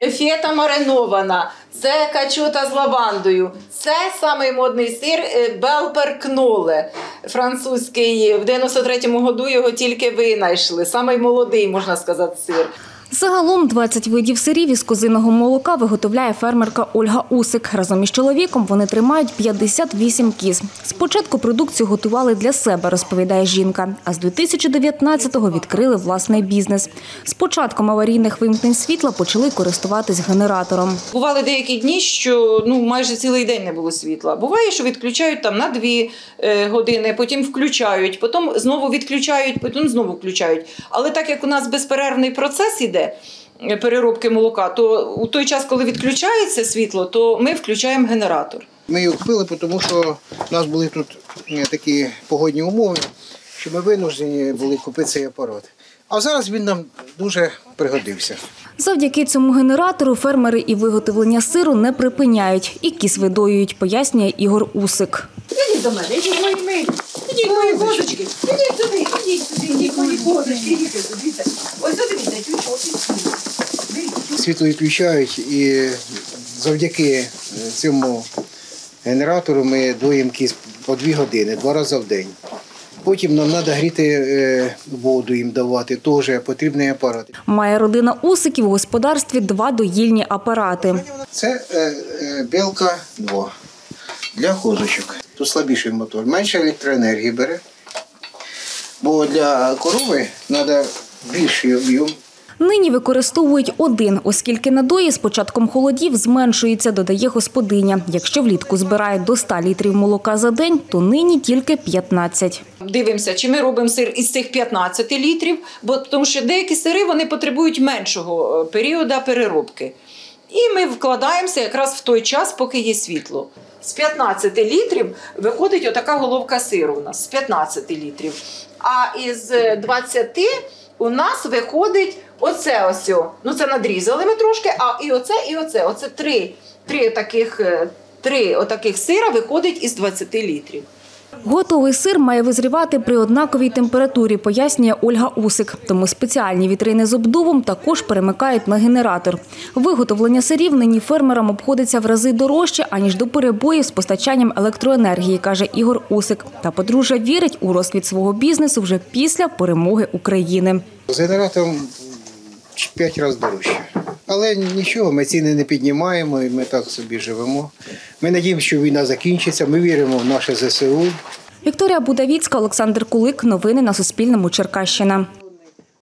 Фета маринована, це качота з лавандою. Це самий модний сир е, Белпер Кноле, французький. В 93-му году його тільки винайшли. Самий молодий, можна сказати, сир. Загалом 20 видів сирів із козиного молока виготовляє фермерка Ольга Усик. Разом із чоловіком вони тримають 58 кіз. Спочатку продукцію готували для себе, розповідає жінка. А з 2019-го відкрили власний бізнес. З початком аварійних вимкнень світла почали користуватись генератором. Бували деякі дні, що ну майже цілий день не було світла. Буває, що відключають там на дві е, години, потім включають, потім знову відключають, потім знову включають. Але так як у нас безперервний процес іде. Е, Переробки молока, то у той час, коли відключається світло, то ми включаємо генератор. Ми його купили, тому що у нас були тут е, такі погодні умови, що ми винуждені були купити цей апарат. А зараз він нам дуже пригодився. Завдяки цьому генератору фермери і виготовлення сиру не припиняють і кіз видоюють, пояснює Ігор Усик. Ідіть до мене, ідіть мої милі, ідіть мої козочки, ідіть сюди, ідіть сюди, ідіть мої козочки, ідіть сюди. Ось сюди дивіться, тючок і Світло відключають і завдяки е, цьому генератору ми доїмо кіз по дві години, два рази в день. Потім нам треба гріти е, воду їм давати, теж потрібний апарат. Має родина Усиків у господарстві два доїльні апарати. Це е, білка 2 для козочок. Тут слабіший мотор, менше електроенергії бере. Бо для корови треба більший об'єм. Нині використовують один, оскільки надої з початком холодів зменшується, додає господиня. Якщо влітку збирають до 100 літрів молока за день, то нині тільки 15. Дивимося, чи ми робимо сир із цих 15 літрів, бо тому що деякі сири вони потребують меншого е, періоду переробки. І ми вкладаємося якраз в той час, поки є світло. З 15 літрів виходить отака головка сиру у нас з 15 літрів. А із 20 у нас виходить оце ось. Ну це надрізали ми трошки, а і оце, і оце. Оце три, три таких, е, три отаких сира виходить із 20 літрів. Готовий сир має визрівати при однаковій температурі, пояснює Ольга Усик. Тому спеціальні вітрини з обдувом також перемикають на генератор. Виготовлення сирів нині фермерам обходиться в рази дорожче, аніж до перебоїв з постачанням електроенергії, каже Ігор Усик. Та подружжя вірить у розквіт свого бізнесу вже після перемоги України. З генератором 5 разів дорожче. Але нічого, ми ціни не піднімаємо і ми так собі живемо. Ми надіємося, що війна закінчиться. Ми віримо в наше ЗСУ. Вікторія Будавіцька, Олександр Кулик. Новини на Суспільному. Черкащина.